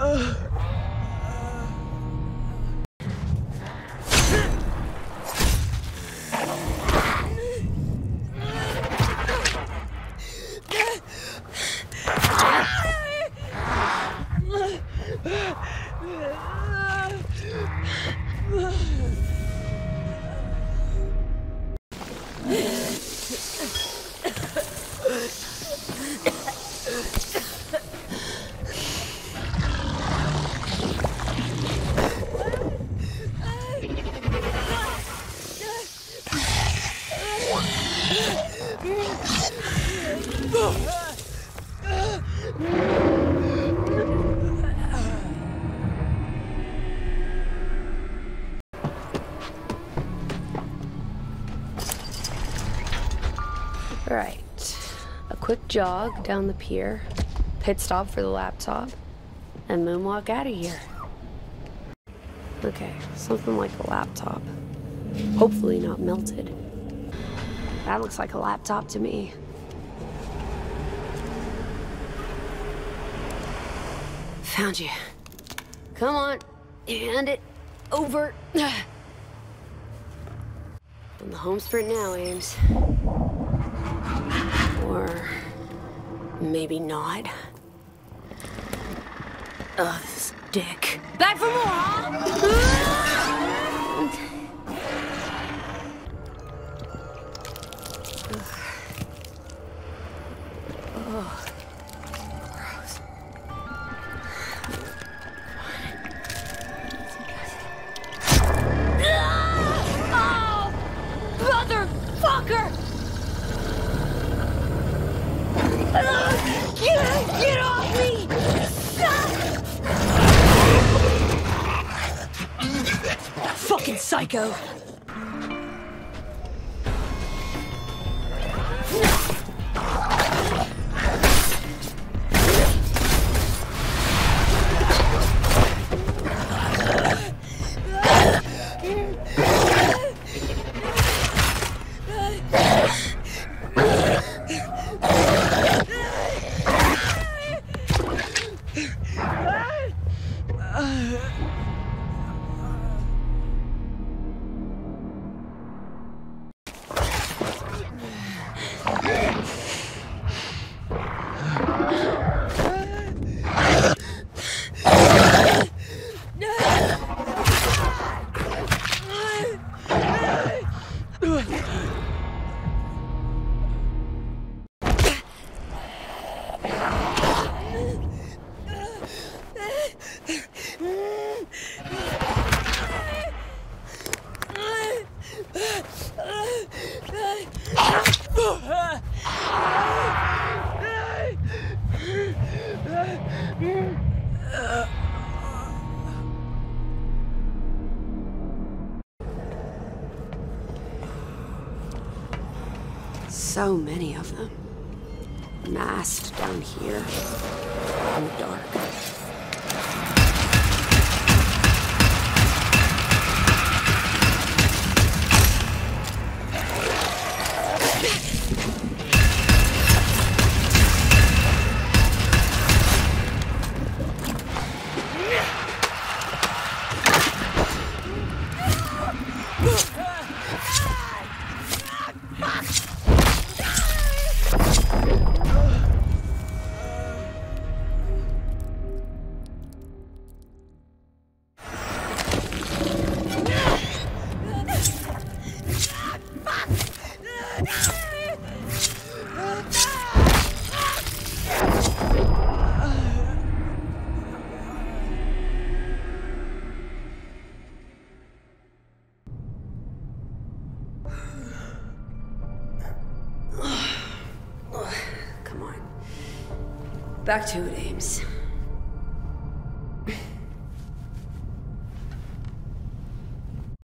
Ah! Right. A quick jog down the pier, pit stop for the laptop, and moonwalk out of here. Okay, something like a laptop. Hopefully not melted. That looks like a laptop to me. Found you. Come on, hand it over. On the home sprint now, Ames. Or maybe not. Ugh, this dick. Back for more, huh? Motherfucker! Ah, get, get off me! Fucking psycho! Yeah. So many of them. Massed down here. In the dark. Back to it, Ames.